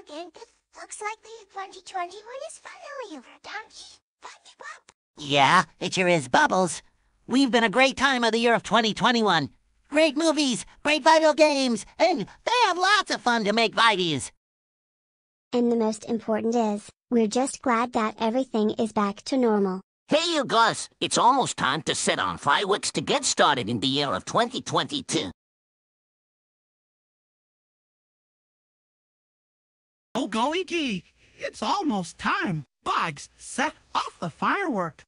again. Looks like the 2021 is finally over, don't SpongeBob? Yeah, it sure is, Bubbles. We've been a great time of the year of 2021. Great movies, great video games, and they have lots of fun to make videos. And the most important is, we're just glad that everything is back to normal. Hey, you guys, it's almost time to set on fireworks to get started in the year of 2022. Golly it's almost time. Bugs, set off the firework.